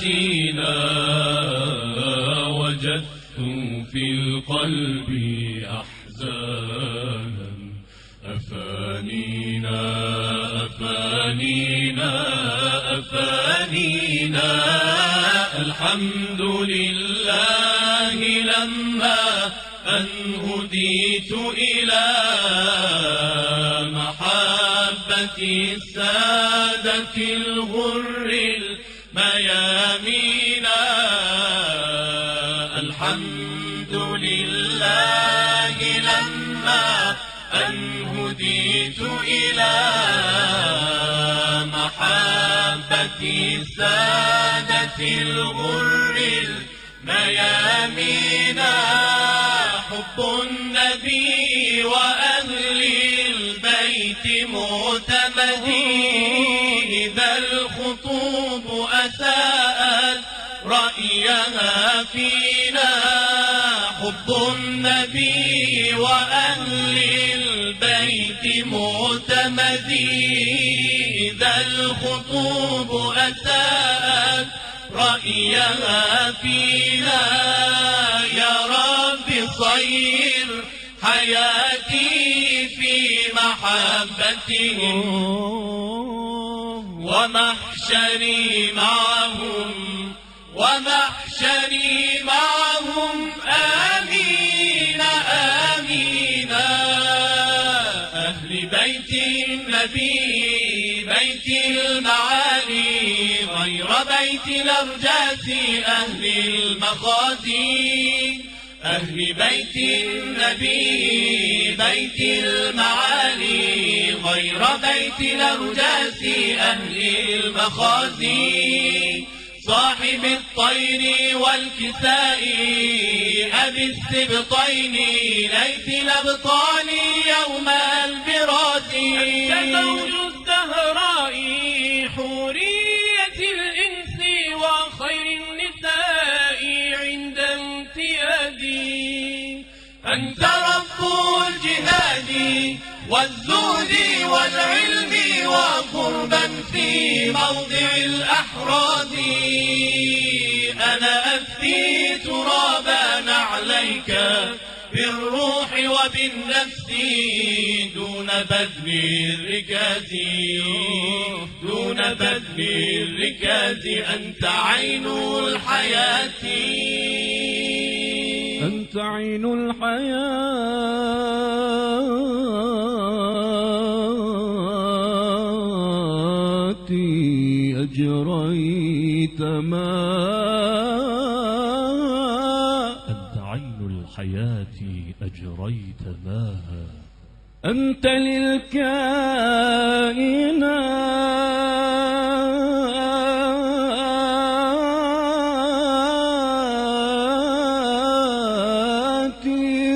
ناسينا وجدت في القلب أحزانا. أفانينا أفانينا أفانينا. الحمد لله لما أن هديت إلى محبة السادة الغر محبة السادة الغر الميامينا حب النبي وأهل البيت معتمدي إذا الخطوب أساءت رأيها فينا حب النبي وأهل البيت معتمدي إذا الخطوب أساءت رأيها فينا. يا رب صير حياتي في محبتهم ومحشري معهم. ومحشري معهم. آمين آمين. أهل بيت النبي بيت المعالي غير بيت الأرجاس أهل المخازي أهل بيت النبي بيت المعالي غير بيت الأرجاس أهل المخازي صاحب الطير والكساء أبي السبطين ليث الأبطال يوم البراس والزهد والعلم وقربا في موضع الأحراز. أنا أفتي ترابا عليك بالروح وبالنفس دون بذل الركاز. دون بذل الركاز. أنت عين الحياة. أنت عين الحياة. أجريت ما أنت عين الحياة أجريت ماها أنت للكائنات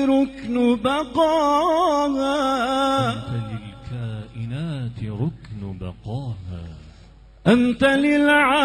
ركن بقاها. أنت للكائنات ركن بقاها. أنت للعالمين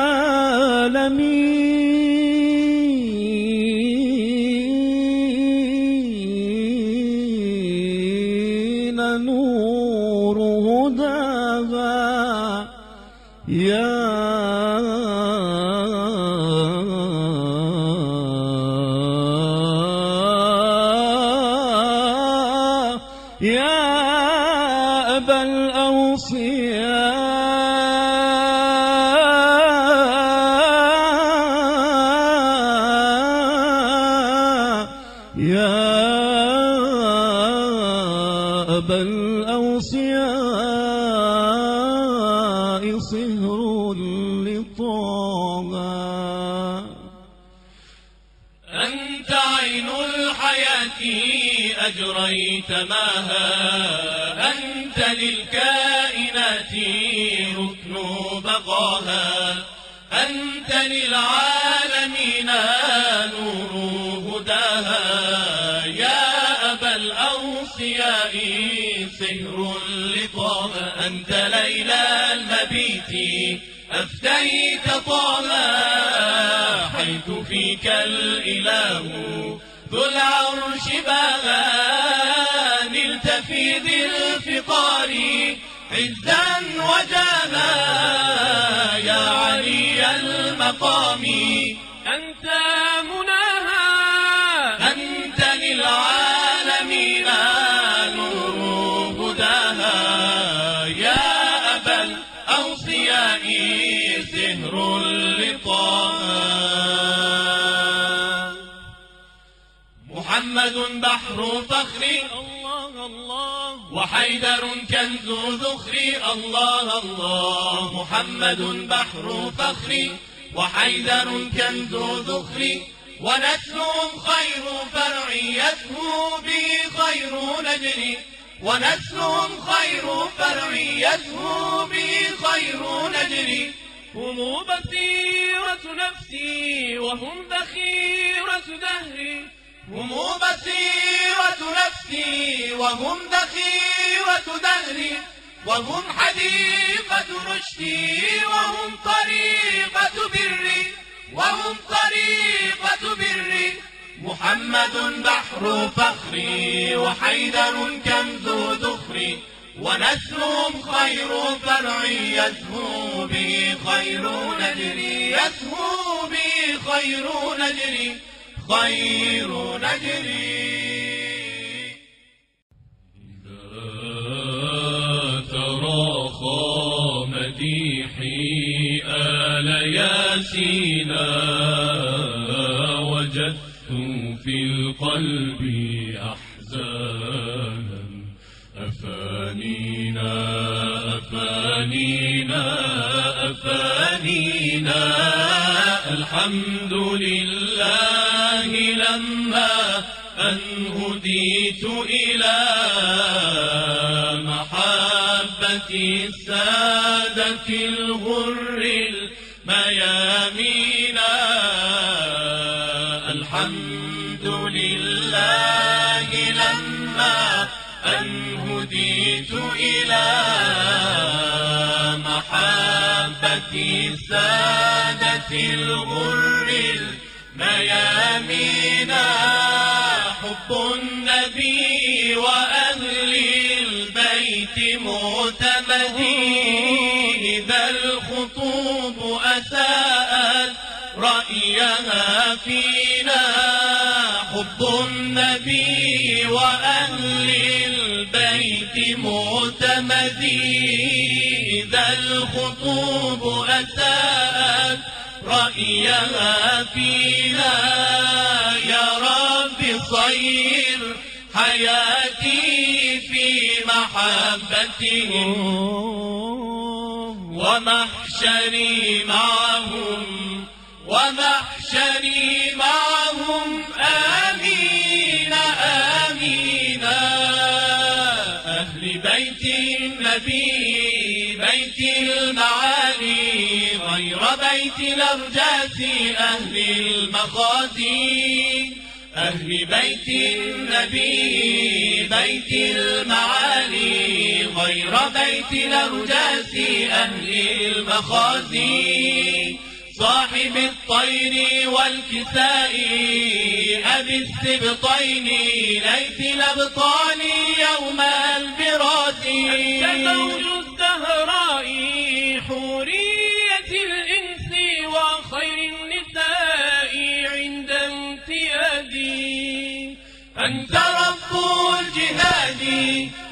أبا الأوصياء صهر لطه أنت عين الحياة أجريت ماها أنت للكائنات ركن بقاها. أنت للعالمين نور هداها. الأوصياء سهر لطه أنت ليلى المبيت. أفتيت طه حيث فيك الإله ذو العرش باغى نلت في ذي الفقار عزا وجاها يا علي المقام. أنت مناها أنت للعالمين الأوصياء سهر اللقاء محمد بحر فخر. الله الله. وحيدر كنز ذخري الله الله. محمد بحر فخري وحيدر كنز ذخري ونسلهم خير فرع يسهو به خير نجري ونسلهم خير فرع يسهو به خير نجري. هم بصيرة نفسي وهم ذخيرة دهري. هم بصيرة نفسي وهم ذخيرة دهري. وهم حديقة رشدي وهم طريقة بري. وهم طريقة بري. محمد بحر فخري وحيدر كنز ذخري ونسلهم خير فرع يسهو به خير نجري يسهو به خير نجري خير نجري تراخى مديحي آل ياسينا القلب أحزانا. أفانينا أفانينا أفانينا. الحمد لله لما أن هديت إلى محبة السادة الغر الميامينا إلى محبة السادة الغر الميامينا حب النبي وأهل البيت معتمدي رأيها فينا. حب النبي وأهل البيت معتمدي إذا الخطوب أساءت رأيها فينا. يا رب صير حياتي في محبتهم ومحشري معهم ومحشري معهم. آمين آمين. أهل بيت النبي بيت المعالي غير بيت الأرجاس أهل المخازي. أهل بيت النبي بيت المعالي غير بيت الأرجاس أهل المخازي. صاحب الطير والكساء أبي السبطين ليث الأبطال يوم البراس زوج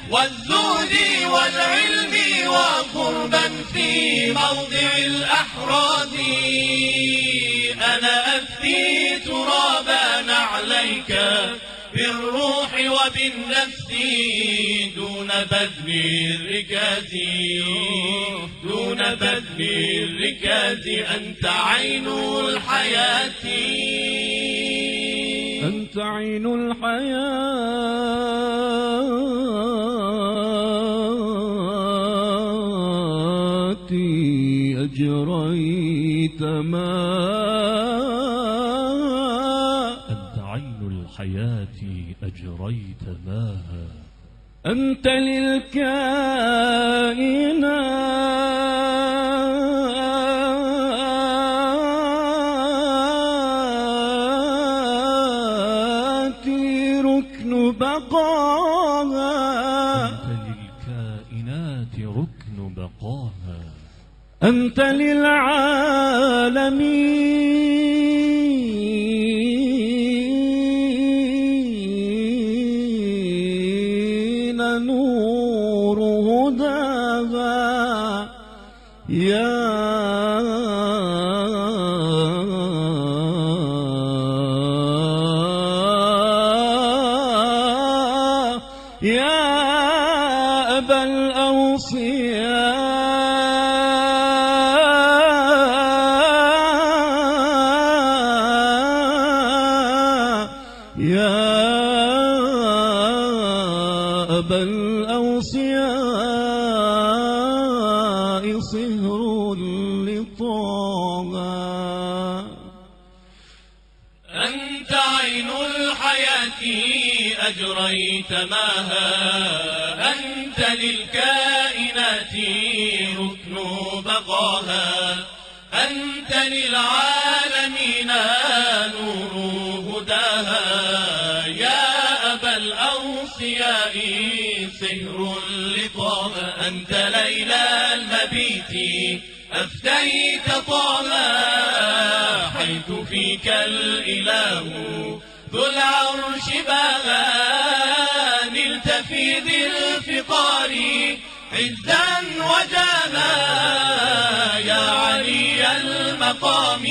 والزهد والعلم وقربا في موضع الأحراز. أنا أفدي ترابا عليك بالروح وبالنفس دون بذل الركاز. دون بذل الركاز. أنت عين الحياة. أنت عين الحياة. أجريت ماها. أنت للكائنات ركن بقاها. أنت للكائنات ركن بقاها. أنت للعالمين يا سهر لطه أنت ليلى المبيت. أفتيت طه حيث فيك الإله ذو العرش باغا نلت في ذي الفقار عزا وجاها يا علي المقام.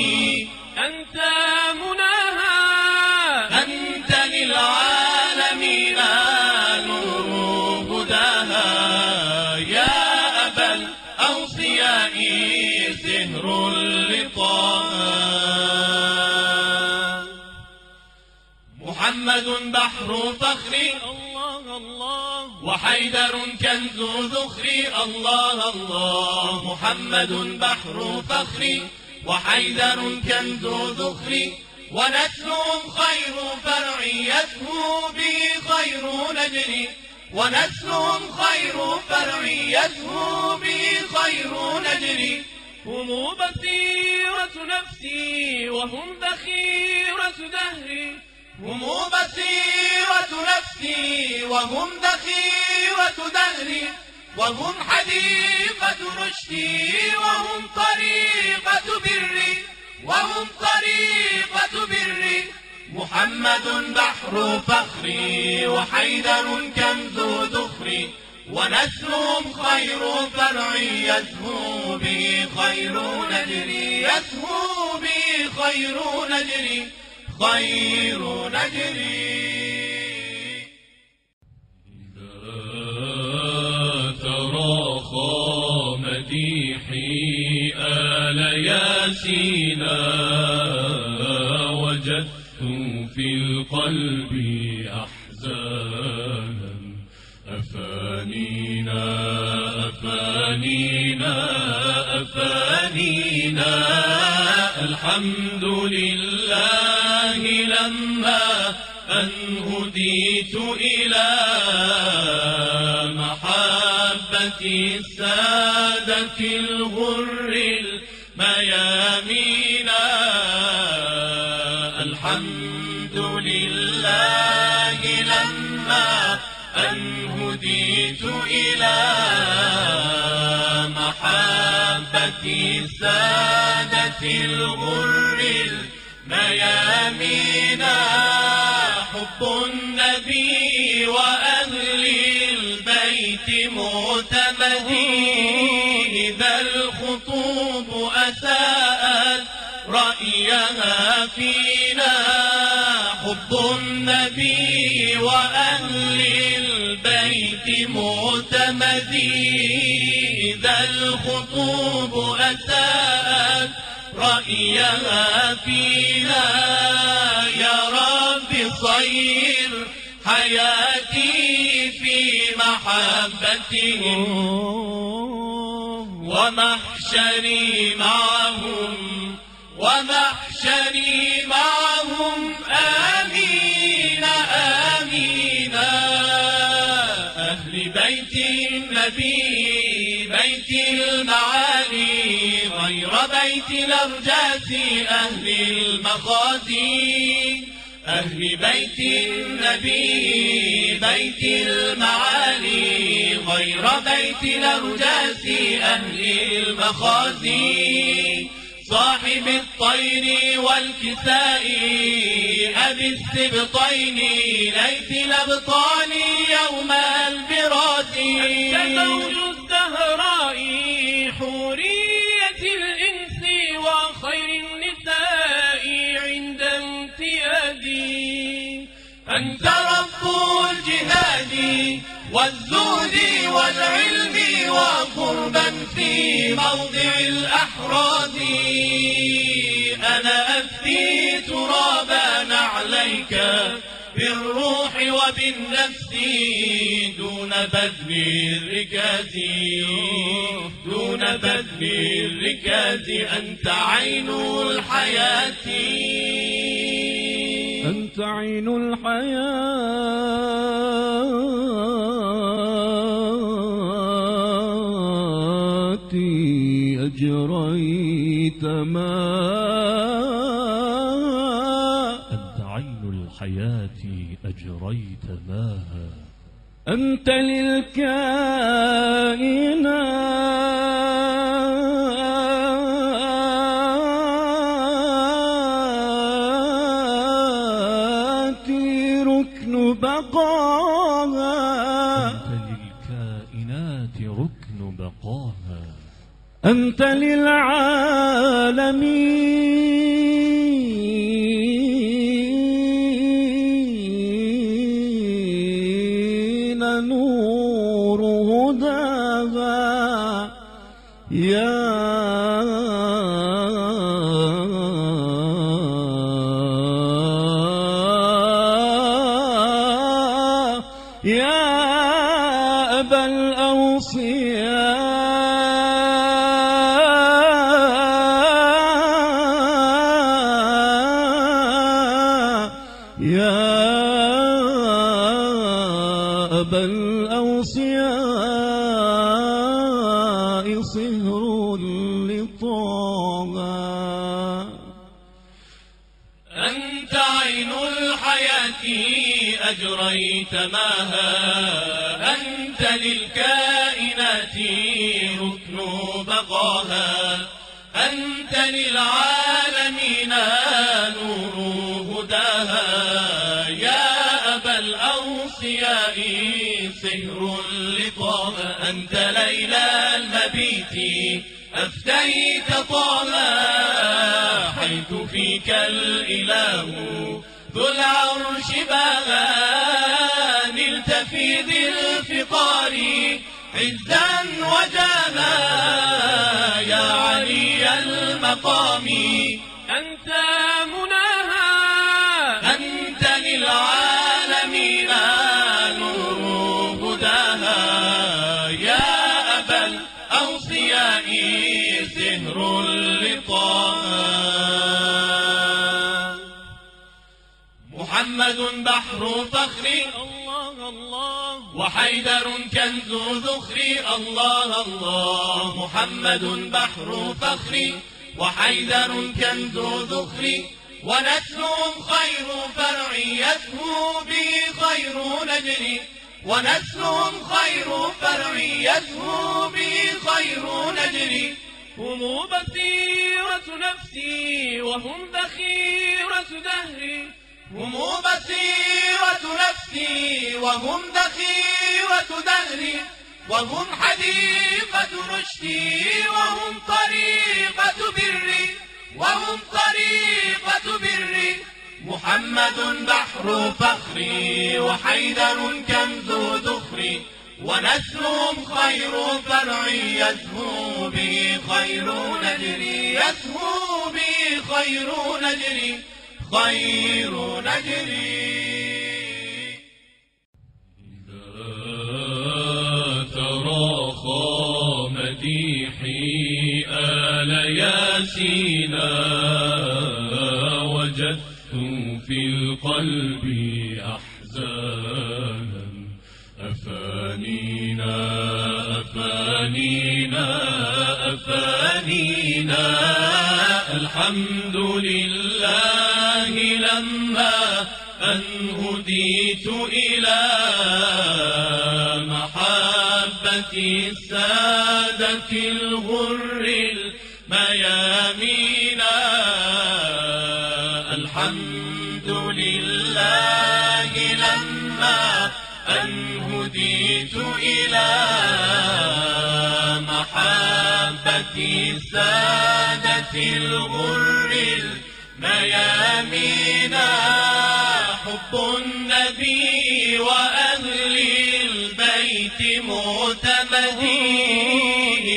بحر فخر. الله الله. وحيدر كنز ذخر. الله الله. محمد بحر فخر. وحيدر كنز ذخر. ونسلهم خير فرع يسهو به خير نجر. ونسلهم خير فرع يسهو به خير نجر. هم بصيرة نفسي وهم ذخيرة دهري. هم بصيرة نفسي وهم ذخيرة دهري وهم حديقة رشدي وهم طريقة بري وهم طريقة بري. محمد بحر فخري وحيدر كنز ذخري ونسلهم خير فرع يسهو به خير نجري يسهو به خير نجري. خير نجري. تراخى مديحي آل ياسينا وجدت في القلب أحزانا. أفانينا أفانينا أفانينا. الحمد لله. لما أن هديت إلى محبة السادة الغر الميامين. الحمد لله لما أن هديت إلى محبة السادة الغر الميامين حب النبي وأهل البيت معتمدي إذا الخطوب أساءت رأيها فينا. حب النبي وأهل البيت معتمدي إذا الخطوب أساءت رأيها فينا يا رب صير حياتي في محبتهم ومحشري معهم ومحشري معهم. آمين آمين. بيت النبي بيت المعالي غير بيت الأرجاس أهل المخازي أهل بيت النبي بيت المعالي خير بيت الأرجاس أهل المخازي صاحب الطير والكساء أبي السبطين ليث الأبطال يوم البراس والزهد والعلم وقربا في موضع الأحراز. أنا أفدي ترابا عليك بالروح وبالنفس دون بذل الركاز. دون بذل الركاز أنت عين الحياة. أنت عين الحياة. أجريت ما أنت عين الحياة أجريت ماها أنت للكائنات. أنت للعالمين نور هداها. يا يا أبا الأوصياء أنت ليلى المبيت. أفديت طه حيث فيك الإله. ذو العرش باغا نلت في ذي الفقار عزا وجاها يا علي المقام. بحر فخر. الله الله. وحيدر كنز ذخر. الله الله. محمد بحر فخر. وحيدر كنز ذخر. ونسلهم خير فرع يسهو به خير نجر. ونسلهم خير فرع يسهو به خير نجر. هم بصيرة نفسي وهم ذخيرة دهري هم بصيرة نفسي وهم ذخيرة دهري وهم حديقة رشدي وهم طريقة بري وهم طريقة بري. محمد بحر فخري وحيدر كنز ذخري ونسلهم خير فرع يزهو به خير نجري يزهو به خير نجري. خير نجري. تراخى مديحي آل ياسينا وجدت في القلب أحزانا. أفانينا أفانينا أفانينا. الحمد لله. لما أن هديت إلى محبة السادة الغر الميامينا الحمد لله لما أن هديت إلى محبة السادة الغر الميامينا حب النبي وأهل البيت معتمدي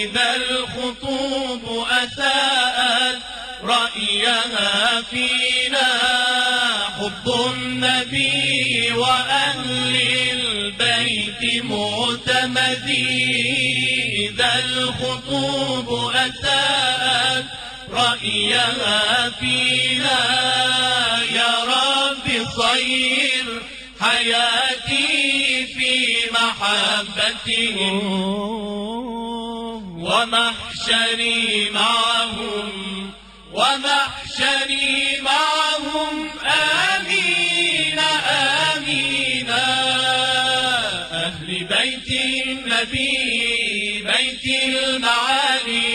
إذا الخطوب أساءت رأيها فينا. حب النبي وأهل البيت معتمدي إذا الخطوب أساءت رأيها فينا يا رب صير حياتي في محبتهم ومحشري معهم ومحشري معهم. آمين آمين. أهل بيت النبي بيت المعالي.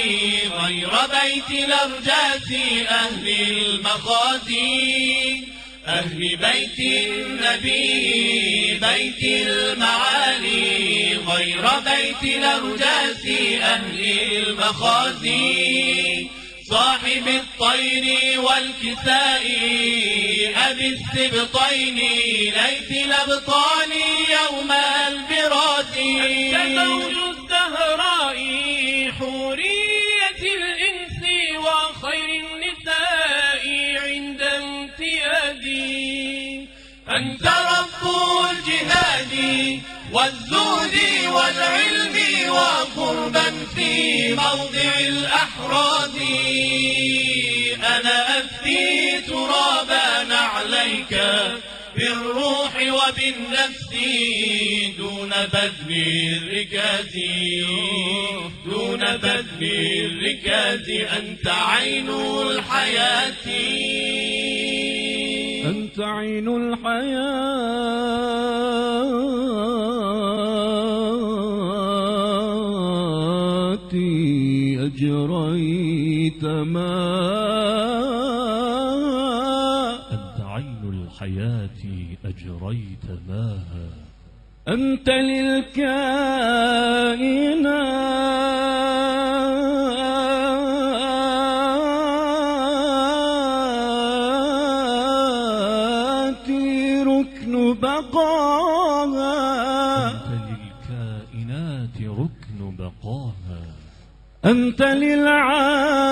غير بيت الأرجاس أهل المخازي أهل بيت النبي بيت المعالي. غير بيت الأرجاس أهل المخازي صاحب الطير والكساء أبي السبطين. ليث الأبطال يوم البراس زوج الجهاد والزهد والعلم وقربا في موضع الأحراز. أنا أفتي ترابا عليك بالروح وبالنفس دون بذل الركاز. دون بذل الركاز أنت عين الحياة. أنت عين الحياة. أجريت ما أنت عين الحياة أجريت ماها أنت للكائنات أنت للعالمين.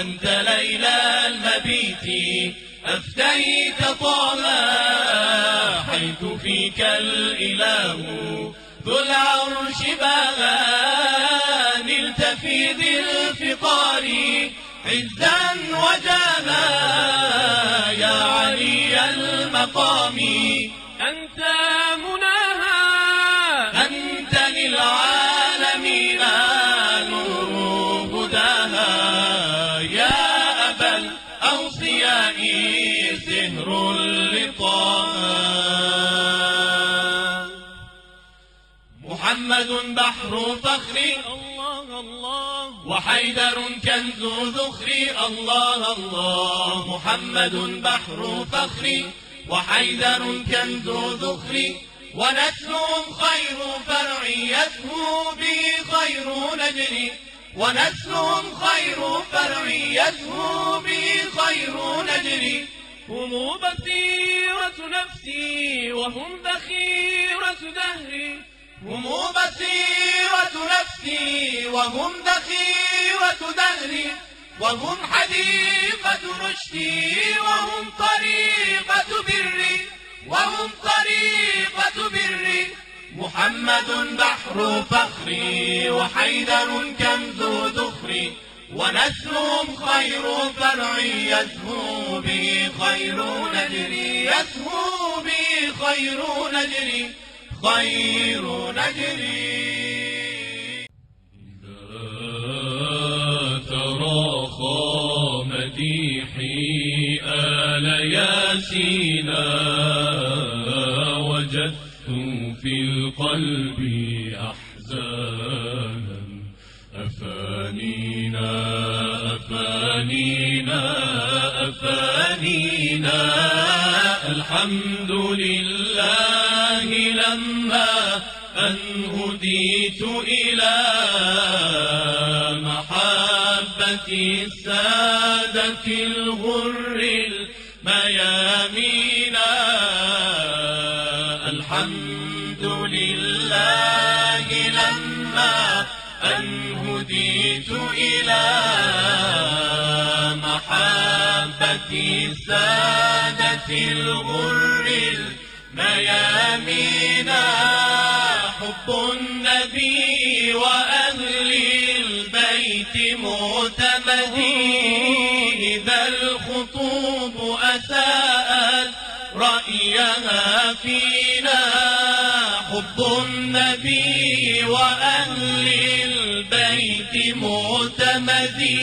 أنت ليلى المبيت. أفتيت طه حيث فيك الإله. ذو العرش بها نلت في ذي الفقار عزا وجاها يا علي المقام. بحر فخر. الله الله. وحيدر كنز ذخري الله الله. محمد بحر فخري وحيدر كنز ذخري ونسلهم خير فرع يسهو به خير نجري ونسلهم خير فرع يسهو به خير نجري هم بصيرة نفسي وهم ذخيرة دهري هم بصيرة نفسي وهم ذخيرة دهري وهم حديقة رشدي وهم طريقة بري وهم طريقة بري محمد بحر فخري وحيدر كنز ذخري ونسلهم خير فرع يسهو به خير نجري يسهو به خير نجري خير نجري. تراخى مديحي آل ياسينا وجدت في القلب أحزانا. أفانينا أفانينا أفانينا. الحمد لله. لما أن هديت إلى محبة السادة الغر الميامينا الحمد لله لما أن هديت إلى محبة السادة الغر الميامينا حب النبي وأهل البيت معتمدي إذا الخطوب أساءت رأيها فينا. حب النبي وأهل البيت معتمدي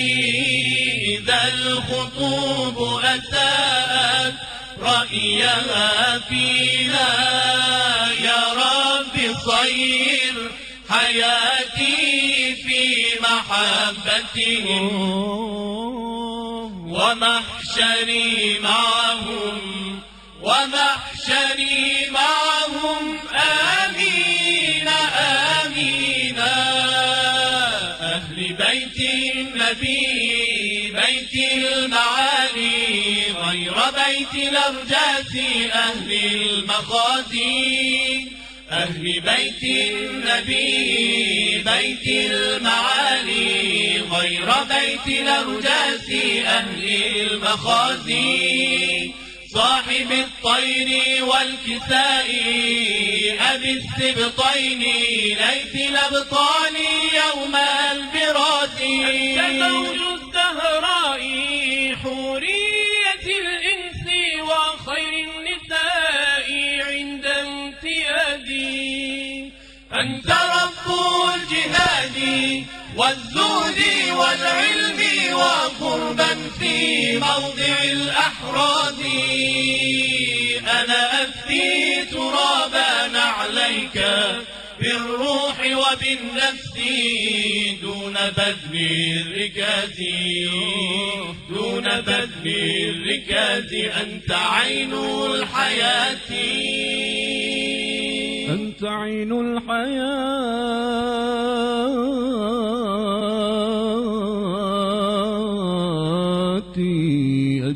إذا الخطوب أساءت رأيها فينا يا رب صير حياتي في محبتهم ومحشري معهم ومحشري معهم. آمين آمين. أهل بيت النبي بيت المعالي غير بيت الأرجاس أهل المخازي. أهل بيت النبي بيت المعالي غير بيت الأرجاس أهل المخازي. صاحب الطير والكساء أبي السبطين ليث الأبطال يوم البراس زوج حورية الإنس وخير النساء عند امتيازي أنت رب الجهاد والزهد والعلم وقربا في موضع الأحراز. أنا أفدي ترابا عليك بالروح وبالنفس دون بذل الركاز دون بذل الركاز أنت عين الحياة. أنت عين الحياة.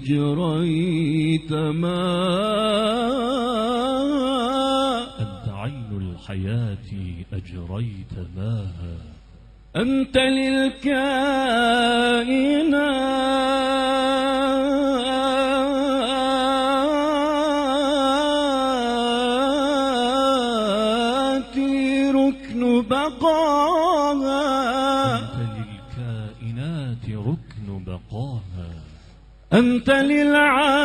أجريت ما أنت للكائنات ركن بقاها. أنت للكائنات ركن بقاها. أنت للعالمين.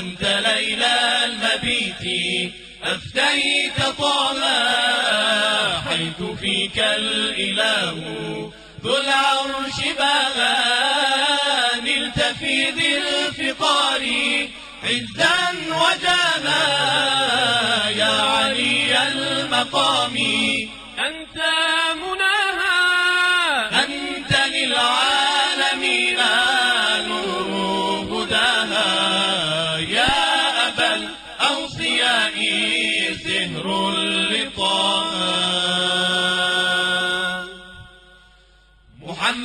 أنت ليلى المبيت أفتيت طه حيث فيك الإله ذو العرش باغا نلت في ذي الفقار عزا وجاها يا علي المقام. أنت مناها أنت للعالمين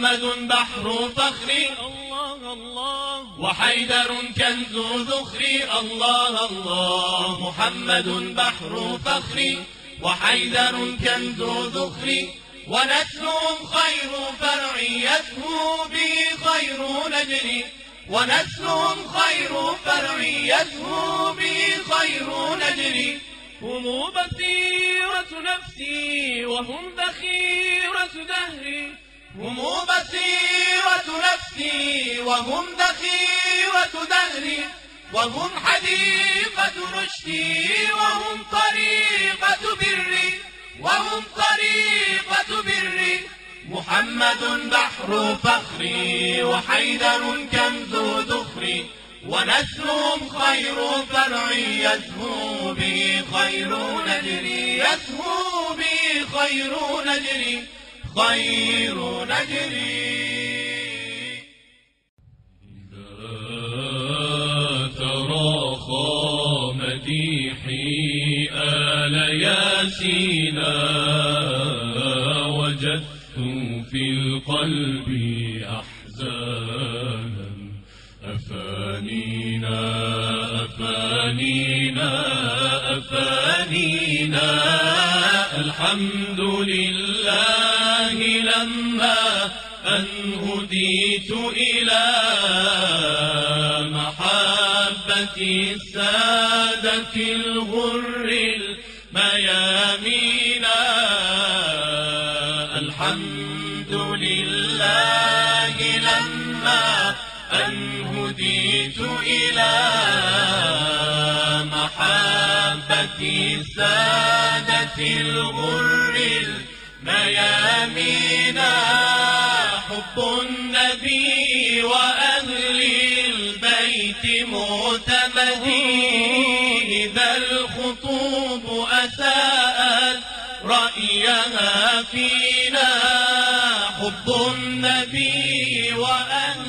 محمد بحر فخر. الله الله. وحيدر كنز ذخر. الله الله. محمد بحر فخر. وحيدر كنز ذخر. ونسلهم خير فرع يسهو به خير نجر. ونسلهم خير فرع يسهو به خير نجر. هم بصيرة نفسي وهم ذخيرة دهري هم بصيرة نفسي وهم ذخيرة دهري وهم حديقة رشدي وهم طريقة بري وهم طريقة بري. محمد بحر فخري وحيدر كنز ذخري ونسلهم خير فرع يسهو به خير نجري يسهو به خير نجري. خير نجري. تراخى مديحي آل ياسينا وجدت في القلب أحزانا. أفانينا أفانينا أفانينا. الحمد لله السادة الغر الميامين. الحمد لله لما أن هديت إلى محبة السادة الغر الميامين. حب النبي وأهل البيت إذا الخطوب أساءت رأيها فينا حب النبي وأهل